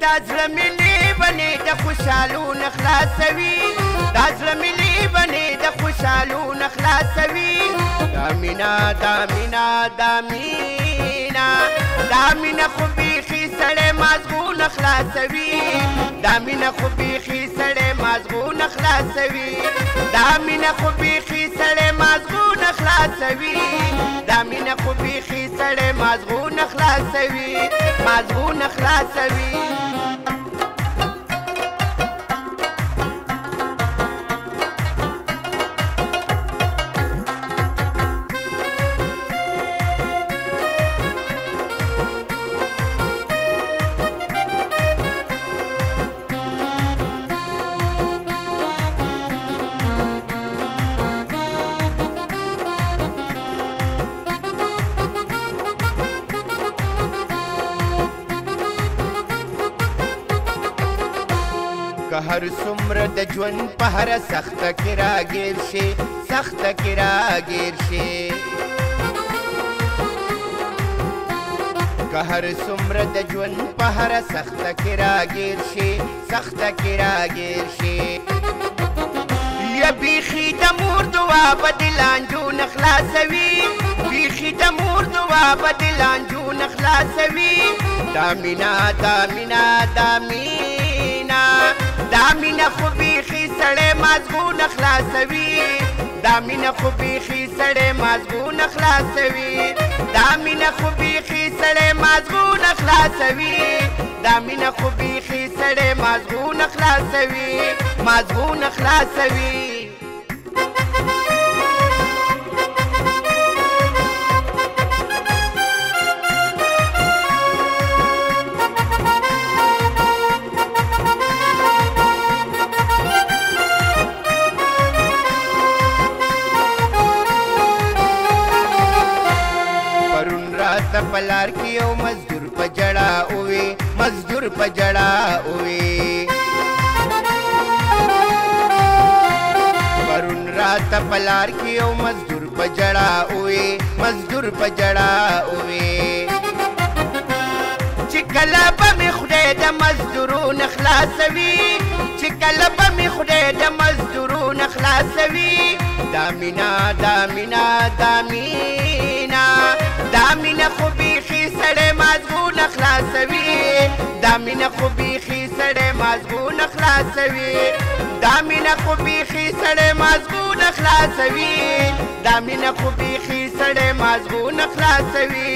دا زړه ملي بنې د خوشحالو نه خلاصوي دا زړه ملي بنې د خوشحالو نه خلاصوي دا مینا دا مینا دا مینا دا مینا خو بیخي سړی مازغونه خلاصوي دا مینا خو بیخي سړی مازغونه خلاصوي دا مینا خو بیخي سړی مازغونه خلاصوي دا مینا خو بیخي سړی مازغونه خلاصوي مضمون خلاصوي هر څومره د ژوند په هر سخته کې راګیر شي سخته کې راګیر شي که هر څومره د ژوند په هر سخته کې راګیر شي سخته کې راګیر شي یا بیخي د مور دعا به د لانجو نه خلاصوي بیخي د مور دعا به د لانجو نه خلاصوي دا مینا دا مینا دا مینا دا مینه خو بیخي سړی مازګونه خلاصوي دا مینه خو بیخي سړی مازګونه خلاصوي دا مینه خو بیخي سړی مازګونه خلاصوي دا مینه خو بیخي سړی مازګونه خلاصوي مازګونه خلاصوي پلار کې یو مزدور په جړه اووي مزدور په جړه اووي پرون راته پلار کې یو مزدور په جړه اووي مزدور په جړه اووي چې کله به مې خدای د مزدورو نه خلاصوي چې کله به مې خدای د مزدورو نه خلاصوي دا مینا دا مینا دا مینا مازګونه خلاصوي دا مینه خو بیخي سړی مازګونه خلاصوي دا مینه خو بیخي سړی مازګونه خلاصوي دا مینه خو بیخي سړی مازګونه خلاصوي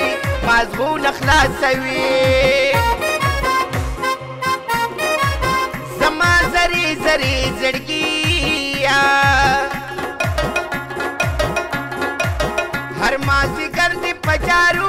مازګونه خلاصوي زما زری زری زړګي हर मासी कर दी पचारू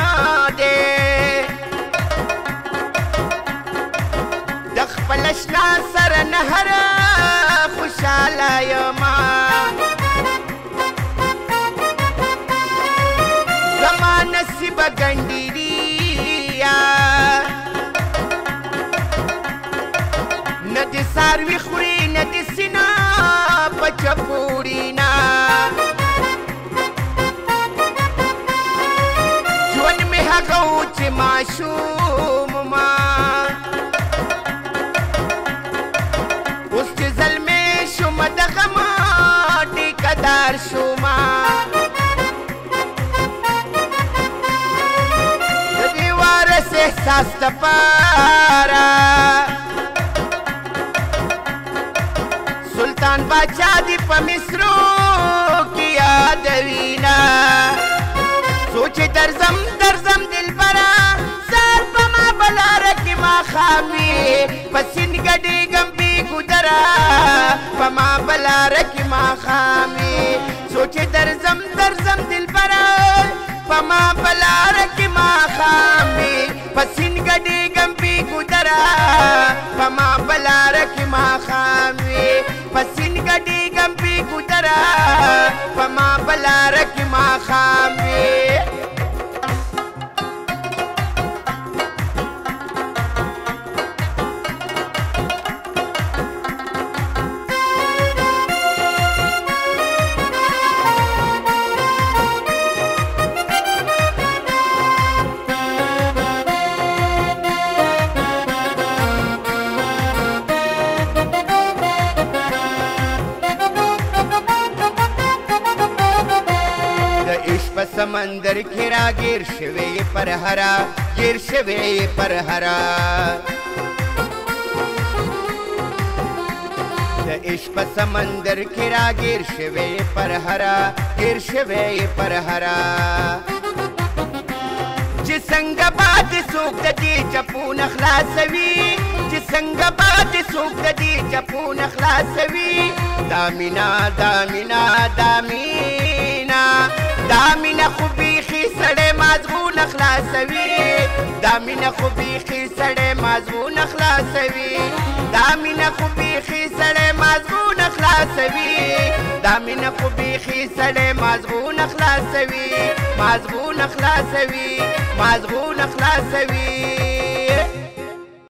بګنډیریا ندی ساروی خوري ندی سینا پچپورینا ژوند می هغه چې معشوم ما اوس چې زلمې شوم دغه ما ټیکدار شو احساس لپاره سلطان بادشاہ دی په مصرو کې یادوینا سوچ درزم درزم دلبرا سر په ما بلار کې ما خامي پسند ګډي ګم بي ګدرا په ما بلار کې ما خامي سوچ درزم درزم دلبرا په ما بلار کې ماخامي پسین گډي ګمبي ګدرا پما بلار سمندر کې راګیر شوی پر هرا گیر شوی پر هرا د عشق سمندر کې راګیر شوی پر هرا گیر شوی پر هرا چې څنګه باد سوق د دې چپون خلاصوي چې څنګه باد سوق د دې چپون خلاصوي دامینا دامینا دامینا خو بیخي سړی مازغون خلاصوي دا مینه خو بیخي سړی مازغون خلاصوي دا مینه خو بیخي سړی مازغون خلاصوي دا مینه خو بیخي سړی مازغون خلاصوي مازغون خلاصوي مازغون خلاصوي